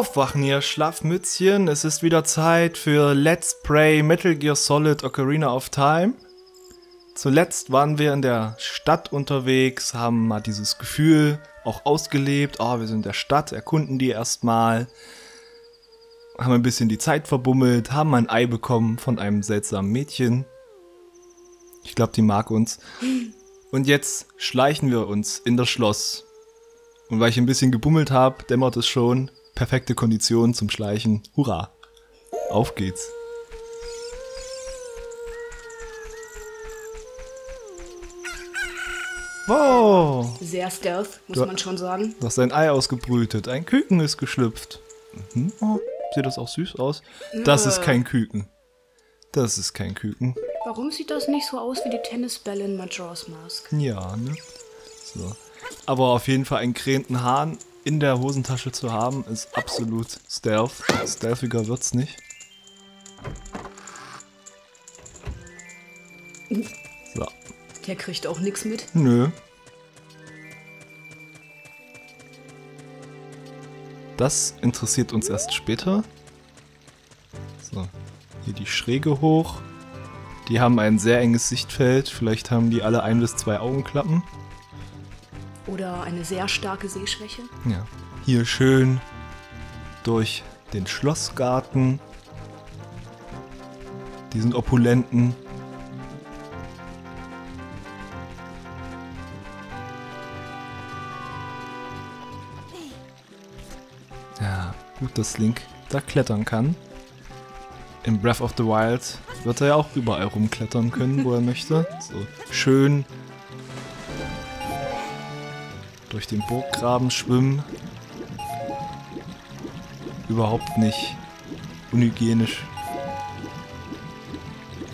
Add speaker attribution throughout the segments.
Speaker 1: Aufwachen, ihr Schlafmützchen. Es ist wieder Zeit für Let's Play Metal Gear Solid Ocarina of Time. Zuletzt waren wir in der Stadt unterwegs, haben mal dieses Gefühl auch ausgelebt. Oh, wir sind in der Stadt, erkunden die erstmal. Haben ein bisschen die Zeit verbummelt, haben ein Ei bekommen von einem seltsamen Mädchen. Ich glaube, die mag uns. Und jetzt schleichen wir uns in das Schloss. Und weil ich ein bisschen gebummelt habe, dämmert es schon. Perfekte Kondition zum Schleichen. Hurra! Auf geht's. Wow!
Speaker 2: Sehr stealth, muss
Speaker 1: Du-
Speaker 2: man schon sagen.
Speaker 1: Du hast ein Ei ausgebrütet. Ein Küken ist geschlüpft. Mhm. Oh, sieht das auch süß aus? Das ist kein Küken. Das ist kein Küken.
Speaker 2: Warum sieht das nicht so aus wie die Tennisbälle in Majora's Mask?
Speaker 1: Ja, ne? So. Aber auf jeden Fall einen krähenden Hahn in der Hosentasche zu haben, ist absolut Stealth. Stealthiger wird's nicht. So.
Speaker 2: Der kriegt auch nichts mit.
Speaker 1: Nö. Das interessiert uns erst später. So, hier die Schräge hoch. Die haben ein sehr enges Sichtfeld. Vielleicht haben die alle ein bis zwei Augenklappen.
Speaker 2: Oder eine sehr starke Sehschwäche.
Speaker 1: Ja. Hier schön durch den Schlossgarten. Diesen opulenten. Dass Link da klettern kann. In Breath of the Wild wird er ja auch überall rumklettern können, wo er möchte. So schön durch den Burggraben schwimmen. Überhaupt nicht unhygienisch.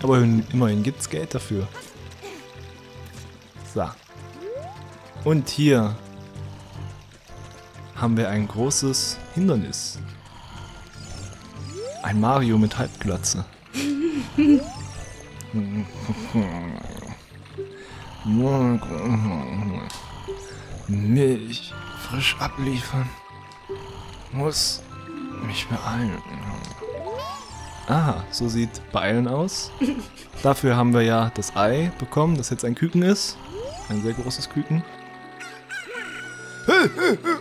Speaker 1: Aber immerhin gibt's Geld dafür. So. Und hier haben wir ein großes Hindernis. Ein Mario mit Halbglatze. Milch frisch abliefern. Muss mich beeilen. Aha, so sieht beeilen aus. Dafür haben wir ja das Ei bekommen, das jetzt ein Küken ist. Ein sehr großes Küken.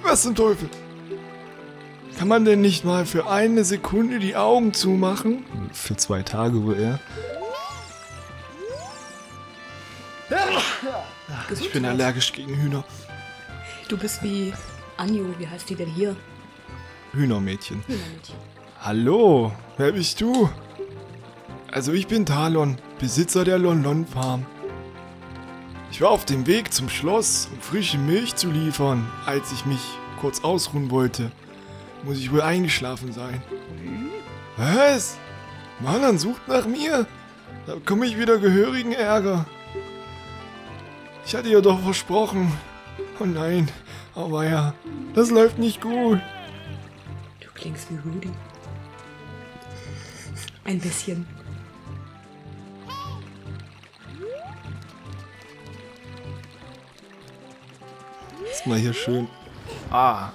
Speaker 1: Was zum Teufel? Kann man denn nicht mal für eine Sekunde die Augen zumachen? Für zwei Tage wohl eher. Ich bin allergisch gegen Hühner.
Speaker 2: Du bist wie Anjo, wie heißt die denn hier?
Speaker 1: Hühnermädchen.
Speaker 2: Hühnermädchen.
Speaker 1: Hallo, wer bist du? Also ich bin Talon, Besitzer der Lon Farm. Ich war auf dem Weg zum Schloss, um frische Milch zu liefern, als ich mich kurz ausruhen wollte. Muss ich wohl eingeschlafen sein. Was? Marlon sucht nach mir? Da bekomme ich wieder gehörigen Ärger. Ich hatte ihr doch versprochen. Oh nein, aber ja, das läuft nicht gut.
Speaker 2: Du klingst wie Rudy. Ein bisschen.
Speaker 1: Erstmal hier schön. Ah.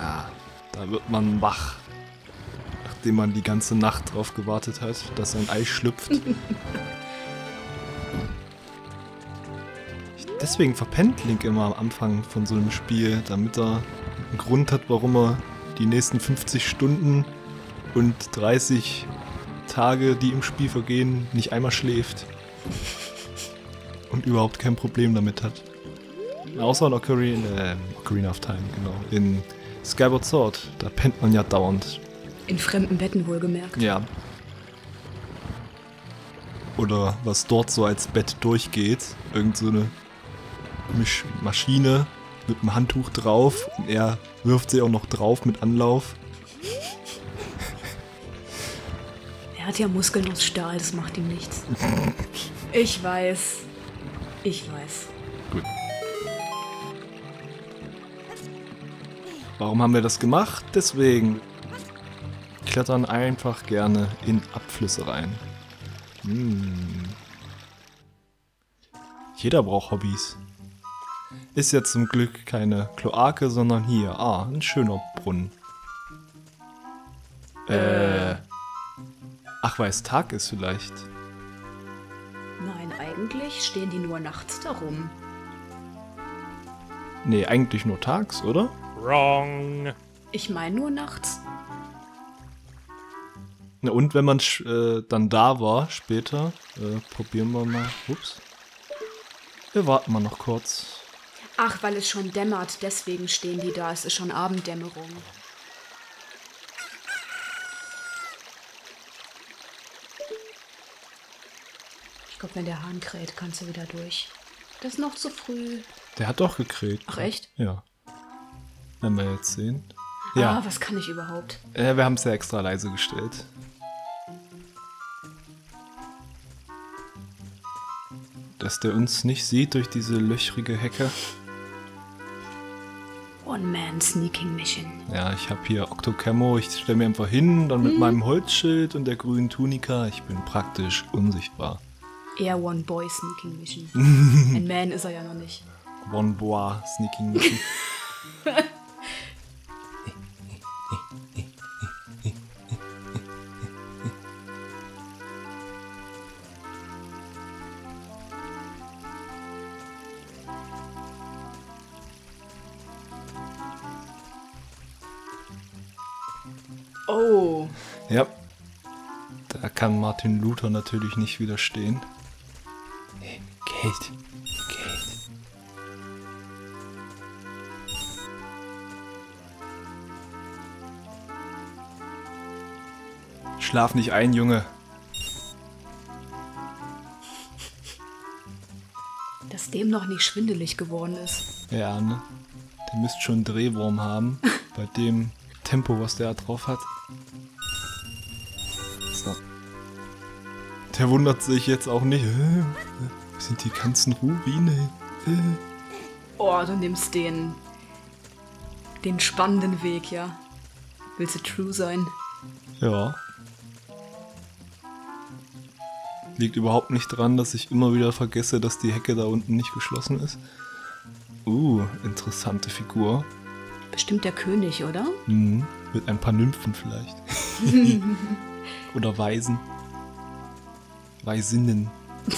Speaker 1: Ja, da wird man wach. Nachdem man die ganze Nacht drauf gewartet hat, dass ein Ei schlüpft. Deswegen verpennt Link immer am Anfang von so einem Spiel, damit er einen Grund hat, warum er die nächsten 50 Stunden und 30 Tage, die im Spiel vergehen, nicht einmal schläft. Und überhaupt kein Problem damit hat. Außer in Ocarina, äh, Ocarina of Time, genau. In Skyward Sword, da pennt man ja dauernd.
Speaker 2: In fremden Betten wohlgemerkt.
Speaker 1: Ja. Oder was dort so als Bett durchgeht. Irgend so eine Misch Maschine mit einem Handtuch drauf und er wirft sie auch noch drauf mit Anlauf.
Speaker 2: Er hat ja Muskeln aus Stahl, das macht ihm nichts. Ich weiß. Ich weiß.
Speaker 1: Warum haben wir das gemacht? Deswegen. klettern einfach gerne in Abflüsse rein. Hm. Jeder braucht Hobbys. Ist jetzt zum Glück keine Kloake, sondern hier. Ah, ein schöner Brunnen. Äh. Ach, weil es Tag ist vielleicht.
Speaker 2: Nein, eigentlich stehen die nur nachts darum.
Speaker 1: Nee, eigentlich nur tags, oder?
Speaker 3: Wrong.
Speaker 2: Ich meine nur nachts.
Speaker 1: Na und wenn man äh, dann da war, später, äh, probieren wir mal. Ups. Wir warten mal noch kurz.
Speaker 2: Ach, weil es schon dämmert, deswegen stehen die da. Es ist schon Abenddämmerung. Ich glaube, wenn der Hahn kräht, kannst du wieder durch. Das ist noch zu früh.
Speaker 1: Der hat doch gekräht.
Speaker 2: Ach, echt?
Speaker 1: Ja. Wenn wir jetzt sehen. Ja,
Speaker 2: Ah, was kann ich überhaupt?
Speaker 1: äh, wir haben es ja extra leise gestellt. Dass der uns nicht sieht durch diese löchrige Hecke.
Speaker 2: One-Man-Sneaking-Mission.
Speaker 1: Ja, ich habe hier Octocamo. Ich stelle mir einfach hin, dann mit meinem Holzschild und der grünen Tunika. Ich bin praktisch unsichtbar.
Speaker 2: Eher One-Boy-Sneaking-Mission. Ein Man ist er ja noch nicht.
Speaker 1: One Bois Sneaking Mission.
Speaker 2: Oh.
Speaker 1: Ja. Da kann Martin Luther natürlich nicht widerstehen. Nee, Geld. Geld. Schlaf nicht ein, Junge.
Speaker 2: Dass dem noch nicht schwindelig geworden ist.
Speaker 1: Ja, ne? Der müsste schon einen Drehwurm haben. bei dem Tempo, was der da drauf hat. Der wundert sich jetzt auch nicht. Äh, wo sind die ganzen Rubine? Äh.
Speaker 2: Oh, du nimmst den. den spannenden Weg, ja. Willst du true sein?
Speaker 1: Ja. Liegt überhaupt nicht dran, dass ich immer wieder vergesse, dass die Hecke da unten nicht geschlossen ist. Uh, interessante Figur.
Speaker 2: Bestimmt der König, oder?
Speaker 1: Mhm. Mit ein paar Nymphen vielleicht. Oder Waisen. Weisinnen.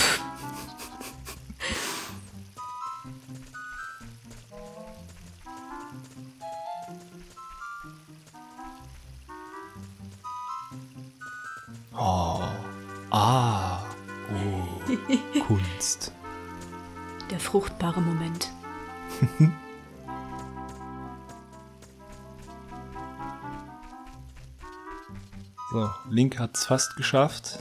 Speaker 1: Oh. Ah. Oh. Kunst.
Speaker 2: Der fruchtbare Moment.
Speaker 1: So, Link hat's fast geschafft.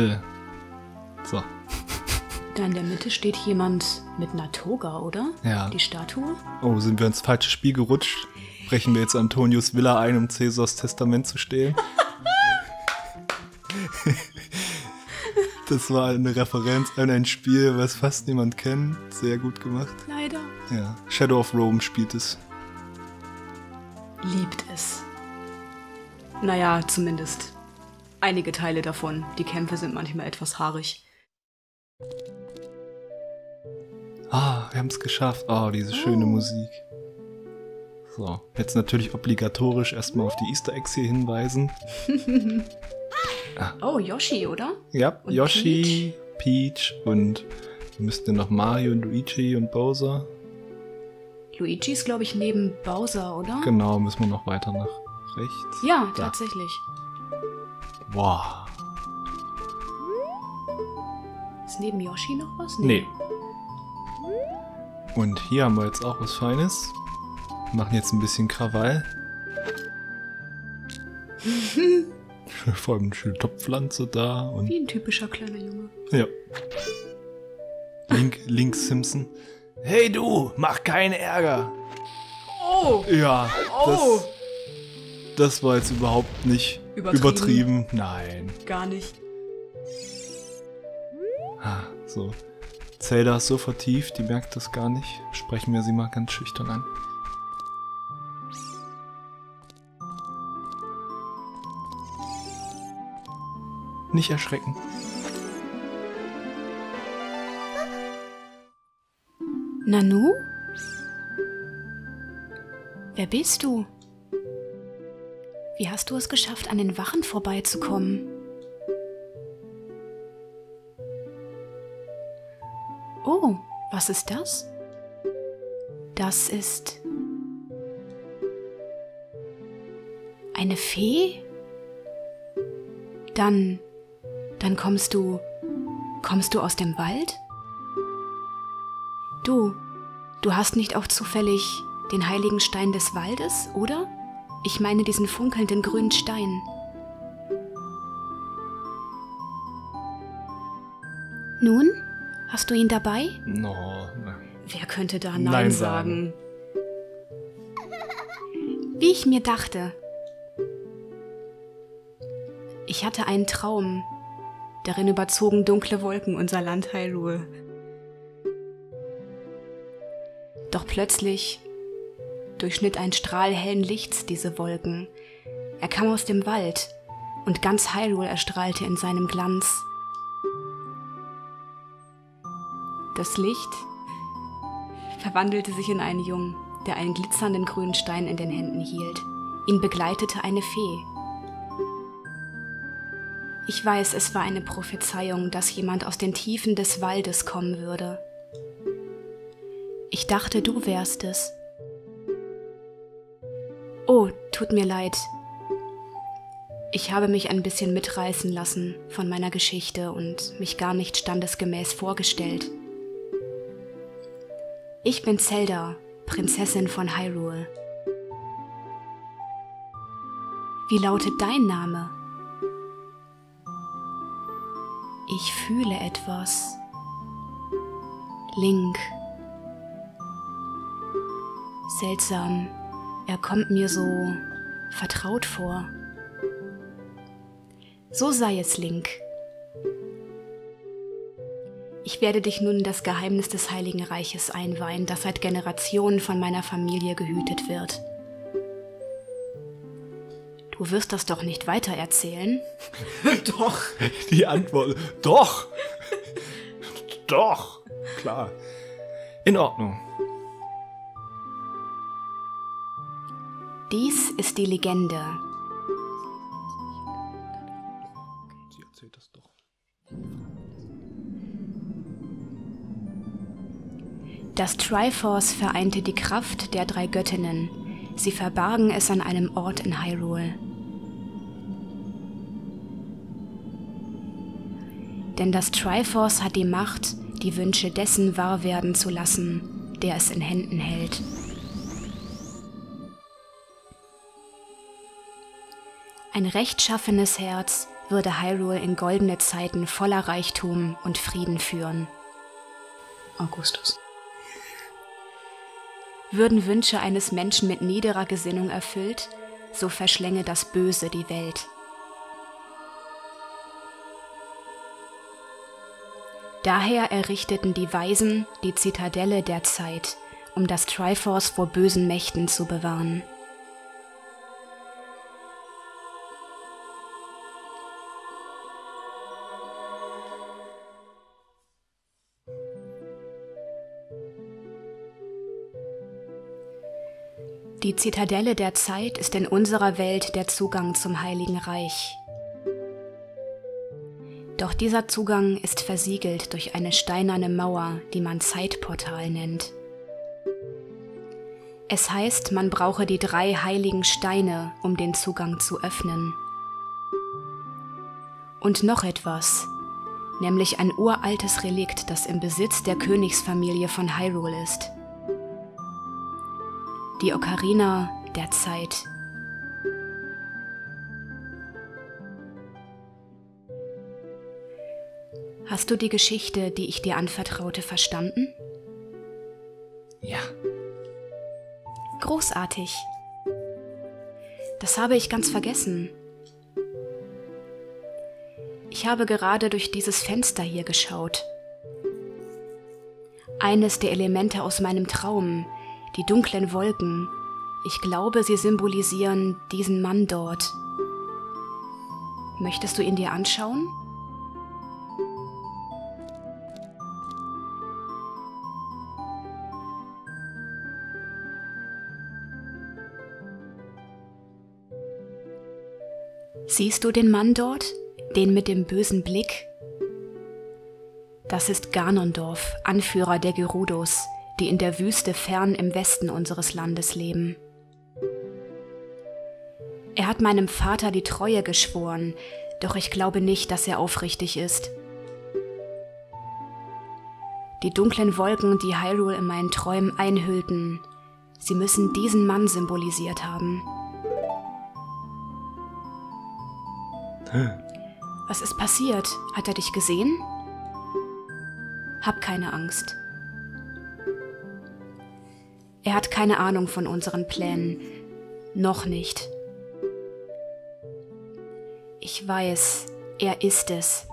Speaker 1: Äh. So.
Speaker 2: Da in der Mitte steht jemand mit einer Toga, oder?
Speaker 1: Ja.
Speaker 2: Die Statue?
Speaker 1: Oh, sind wir ins falsche Spiel gerutscht? Brechen wir jetzt Antonius Villa ein, um Cäsars Testament zu stehlen? das war eine Referenz an ein Spiel, was fast niemand kennt. Sehr gut gemacht.
Speaker 2: Leider.
Speaker 1: Ja, Shadow of Rome spielt es.
Speaker 2: Liebt es. Naja, zumindest. Einige Teile davon. Die Kämpfe sind manchmal etwas haarig.
Speaker 1: Ah, wir haben es geschafft. Oh, diese schöne Musik. So, jetzt natürlich obligatorisch erstmal auf die Easter Eggs hier hinweisen.
Speaker 2: Oh, Yoshi, oder?
Speaker 1: Ja,
Speaker 2: Und
Speaker 1: Yoshi, Peach und wir müssten noch Mario und Luigi und Bowser.
Speaker 2: Luigi ist, glaube ich, neben Bowser, oder?
Speaker 1: Genau, müssen wir noch weiter nach rechts.
Speaker 2: Ja,
Speaker 1: Da.
Speaker 2: tatsächlich.
Speaker 1: Wow.
Speaker 2: Ist neben Yoshi noch was?
Speaker 1: Nee. Und hier haben wir jetzt auch was Feines. Wir machen jetzt ein bisschen Krawall. Vor allem eine schöne Topfpflanze da und
Speaker 2: Wie ein typischer kleiner Junge.
Speaker 1: Ja. Link, Link Simpson. Hey du, mach keinen Ärger.
Speaker 2: Oh!
Speaker 1: Ja,
Speaker 2: Oh!
Speaker 1: das, das war jetzt überhaupt nicht
Speaker 2: Übertrieben.
Speaker 1: übertrieben. Nein.
Speaker 2: Gar nicht.
Speaker 1: Ah, so. Zelda ist so vertieft, die merkt das gar nicht. Sprechen wir sie mal ganz schüchtern an. Nicht erschrecken.
Speaker 2: Nanu? Wer bist du? Wie hast du es geschafft, an den Wachen vorbeizukommen? Oh, was ist das? Das ist eine Fee? Dann, dann kommst du, kommst du aus dem Wald? Du, du hast nicht auch zufällig den heiligen Stein des Waldes, oder? Ich meine diesen funkelnden grünen Stein. Nun, hast du ihn dabei?
Speaker 1: No.
Speaker 2: Wer könnte da Nein,
Speaker 1: Nein
Speaker 2: sagen? Wie ich mir dachte. Ich hatte einen Traum. Darin überzogen dunkle Wolken unser Land Hyrule. Doch plötzlich durchschnitt ein Strahl hellen Lichts diese Wolken. Er kam aus dem Wald und ganz Hyrule erstrahlte in seinem Glanz. Das Licht verwandelte sich in einen Jungen, der einen glitzernden grünen Stein in den Händen hielt. Ihn begleitete eine Fee. Ich weiß, es war eine Prophezeiung, dass jemand aus den Tiefen des Waldes kommen würde. Ich dachte, du wärst es. Tut mir leid. Ich habe mich ein bisschen mitreißen lassen von meiner Geschichte und mich gar nicht standesgemäß vorgestellt. Ich bin Zelda, Prinzessin von Hyrule. Wie lautet dein Name? Ich fühle etwas. Link. Seltsam, er kommt mir so vertraut vor. So sei es, Link. Ich werde dich nun in das Geheimnis des Heiligen Reiches einweihen, das seit Generationen von meiner Familie gehütet wird. Du wirst das doch nicht weiter erzählen?
Speaker 1: Doch. Die Antwort. Doch. Doch. Klar. In Ordnung.
Speaker 2: Dies ist die Legende.
Speaker 1: Sie erzählt das doch.
Speaker 2: Das Triforce vereinte die Kraft der drei Göttinnen. Sie verbargen es an einem Ort in Hyrule. Denn das Triforce hat die Macht, die Wünsche dessen wahr werden zu lassen, der es in Händen hält. Ein rechtschaffenes Herz würde Hyrule in goldene Zeiten voller Reichtum und Frieden führen.
Speaker 3: Augustus.
Speaker 2: Würden Wünsche eines Menschen mit niederer Gesinnung erfüllt, so verschlänge das Böse die Welt. Daher errichteten die Weisen die Zitadelle der Zeit, um das Triforce vor bösen Mächten zu bewahren. Die Zitadelle der Zeit ist in unserer Welt der Zugang zum Heiligen Reich. Doch dieser Zugang ist versiegelt durch eine steinerne Mauer, die man Zeitportal nennt. Es heißt, man brauche die drei heiligen Steine, um den Zugang zu öffnen. Und noch etwas, nämlich ein uraltes Relikt, das im Besitz der Königsfamilie von Hyrule ist. Die Ocarina der Zeit. Hast du die Geschichte, die ich dir anvertraute, verstanden?
Speaker 1: Ja.
Speaker 2: Großartig. Das habe ich ganz vergessen. Ich habe gerade durch dieses Fenster hier geschaut. Eines der Elemente aus meinem Traum, die dunklen Wolken. Ich glaube, sie symbolisieren diesen Mann dort. Möchtest du ihn dir anschauen? Siehst du den Mann dort, den mit dem bösen Blick? Das ist Ganondorf, Anführer der Gerudos, die in der Wüste fern im Westen unseres Landes leben. Er hat meinem Vater die Treue geschworen, doch ich glaube nicht, dass er aufrichtig ist. Die dunklen Wolken, die Hyrule in meinen Träumen einhüllten, sie müssen diesen Mann symbolisiert haben. Was ist passiert? Hat er dich gesehen? Hab keine Angst. Er hat keine Ahnung von unseren Plänen. Noch nicht. Ich weiß, er ist es.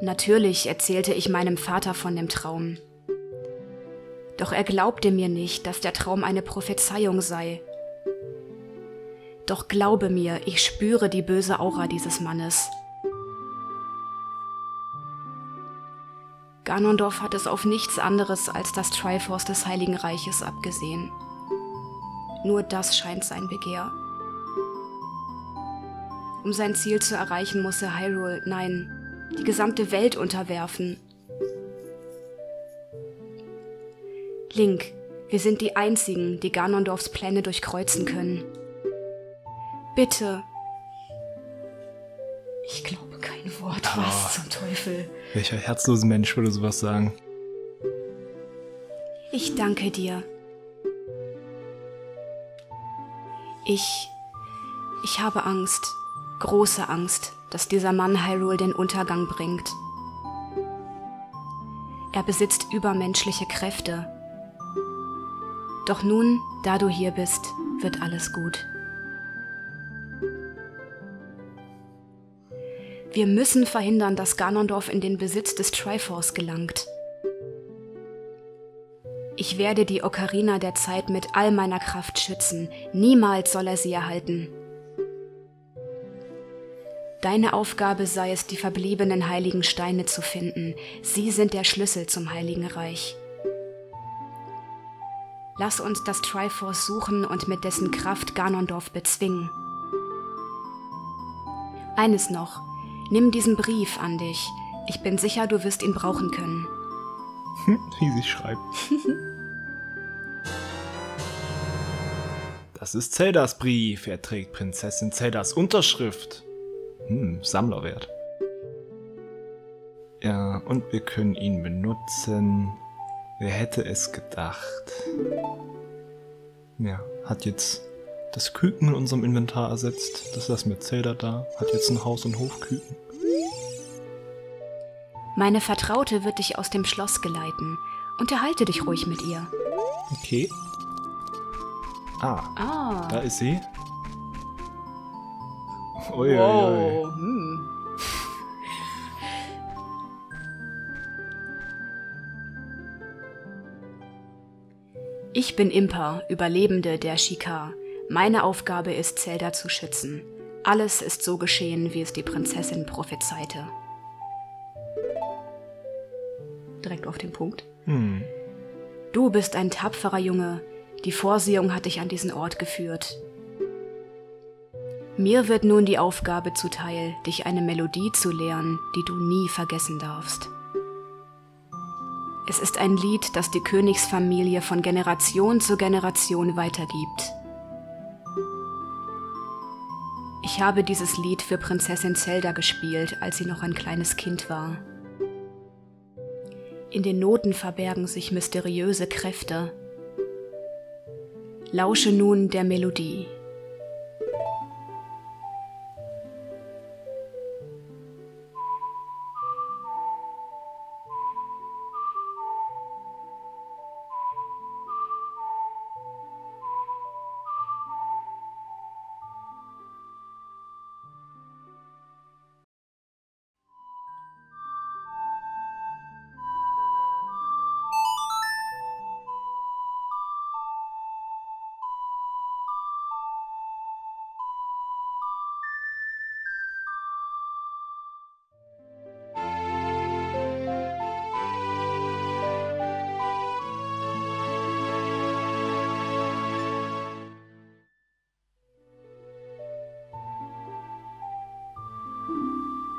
Speaker 2: Natürlich erzählte ich meinem Vater von dem Traum. Doch er glaubte mir nicht, dass der Traum eine Prophezeiung sei. Doch glaube mir, ich spüre die böse Aura dieses Mannes. Ganondorf hat es auf nichts anderes als das Triforce des Heiligen Reiches abgesehen. Nur das scheint sein Begehr. Um sein Ziel zu erreichen, muss er Hyrule, nein, die gesamte Welt unterwerfen. Link, wir sind die Einzigen, die Ganondorfs Pläne durchkreuzen können. Bitte. Ich glaube kein Wort.
Speaker 1: Oh.
Speaker 2: Was zum Teufel?
Speaker 1: Welcher herzlose Mensch würde sowas sagen?
Speaker 2: Ich danke dir. Ich. Ich habe Angst, große Angst, dass dieser Mann Hyrule den Untergang bringt. Er besitzt übermenschliche Kräfte. Doch nun, da du hier bist, wird alles gut. Wir müssen verhindern, dass Ganondorf in den Besitz des Triforce gelangt. Ich werde die Ocarina der Zeit mit all meiner Kraft schützen. Niemals soll er sie erhalten. Deine Aufgabe sei es, die verbliebenen heiligen Steine zu finden. Sie sind der Schlüssel zum Heiligen Reich. Lass uns das Triforce suchen und mit dessen Kraft Ganondorf bezwingen. Eines noch, nimm diesen Brief an dich. Ich bin sicher, du wirst ihn brauchen können.
Speaker 1: Wie sie schreibt. Das ist Zeldas Brief. Er trägt Prinzessin Zeldas Unterschrift. Hm, Sammlerwert. Ja, und wir können ihn benutzen. Wer hätte es gedacht? Ja, hat jetzt das Küken in unserem Inventar ersetzt. Das lassen wir Zelda da. Hat jetzt ein Haus- und Hofküken.
Speaker 2: Meine Vertraute wird dich aus dem Schloss geleiten. Unterhalte dich ruhig mit ihr.
Speaker 1: Okay. Ah,
Speaker 2: Ah.
Speaker 1: da ist sie. Ui, ui, ui.
Speaker 2: Hm. Ich bin Impa, Überlebende der Shikar. Meine Aufgabe ist, Zelda zu schützen. Alles ist so geschehen, wie es die Prinzessin prophezeite. Direkt auf den Punkt.
Speaker 1: Hm.
Speaker 2: Du bist ein tapferer Junge. Die Vorsehung hat dich an diesen Ort geführt. Mir wird nun die Aufgabe zuteil, dich eine Melodie zu lehren, die du nie vergessen darfst. Es ist ein Lied, das die Königsfamilie von Generation zu Generation weitergibt. Ich habe dieses Lied für Prinzessin Zelda gespielt, als sie noch ein kleines Kind war. In den Noten verbergen sich mysteriöse Kräfte. Lausche nun der Melodie.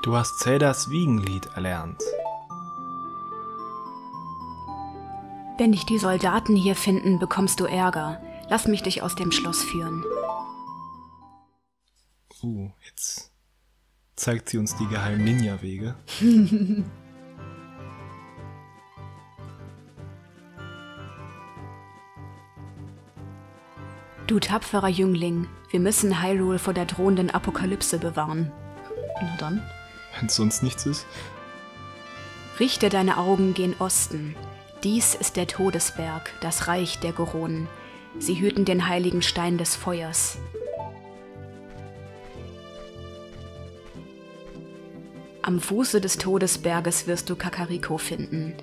Speaker 1: Du hast Zeldas Wiegenlied erlernt.
Speaker 2: Wenn dich die Soldaten hier finden, bekommst du Ärger. Lass mich dich aus dem Schloss führen.
Speaker 1: Uh, jetzt zeigt sie uns die geheimen Ninja-Wege.
Speaker 2: Du tapferer Jüngling, wir müssen Hyrule vor der drohenden Apokalypse bewahren.
Speaker 3: Na dann.
Speaker 1: Wenn sonst nichts ist.
Speaker 2: Richte deine Augen gen Osten. Dies ist der Todesberg, das Reich der Goronen. Sie hüten den heiligen Stein des Feuers. Am Fuße des Todesberges wirst du Kakariko finden.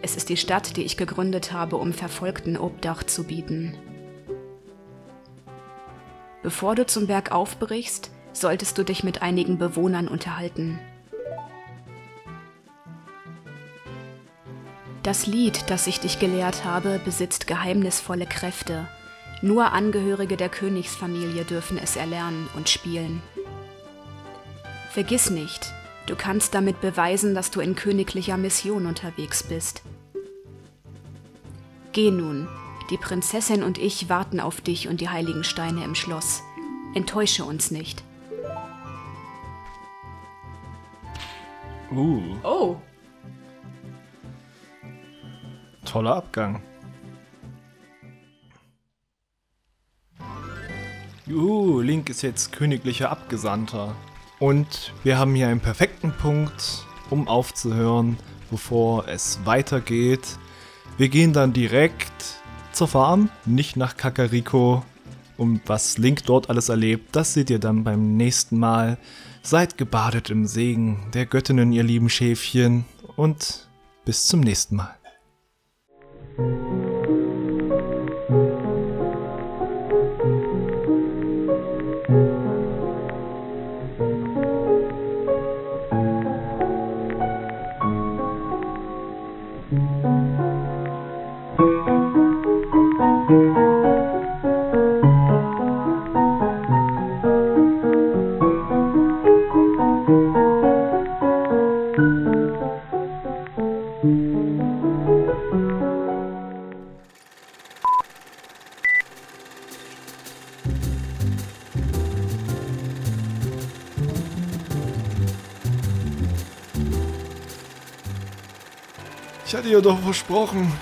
Speaker 2: Es ist die Stadt, die ich gegründet habe, um Verfolgten Obdach zu bieten. Bevor du zum Berg aufbrichst, solltest du dich mit einigen Bewohnern unterhalten. Das Lied, das ich dich gelehrt habe, besitzt geheimnisvolle Kräfte. Nur Angehörige der Königsfamilie dürfen es erlernen und spielen. Vergiss nicht, du kannst damit beweisen, dass du in königlicher Mission unterwegs bist. Geh nun, die Prinzessin und ich warten auf dich und die heiligen Steine im Schloss. Enttäusche uns nicht.
Speaker 1: Uh,
Speaker 3: Oh.
Speaker 1: toller Abgang. Uh, Link ist jetzt königlicher Abgesandter. Und wir haben hier einen perfekten Punkt, um aufzuhören, bevor es weitergeht. Wir gehen dann direkt zur Farm, nicht nach Kakariko. Und was Link dort alles erlebt, das seht ihr dann beim nächsten Mal. Seid gebadet im Segen der Göttinnen, ihr lieben Schäfchen. Und bis zum nächsten Mal. Ihr doch versprochen.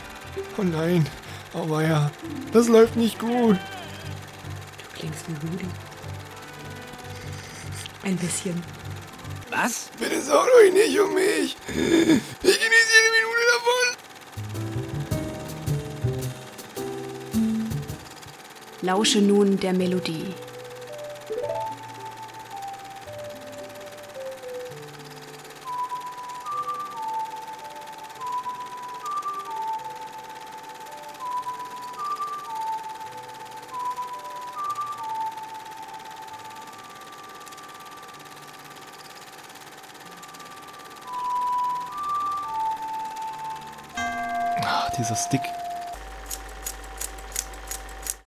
Speaker 1: Oh nein, aber ja, das läuft nicht gut.
Speaker 3: Du klingst wie Rudy. Ein bisschen.
Speaker 4: Was?
Speaker 1: Bitte sorgt euch nicht um mich. Ich genieße jede Minute davon.
Speaker 2: Lausche nun der Melodie.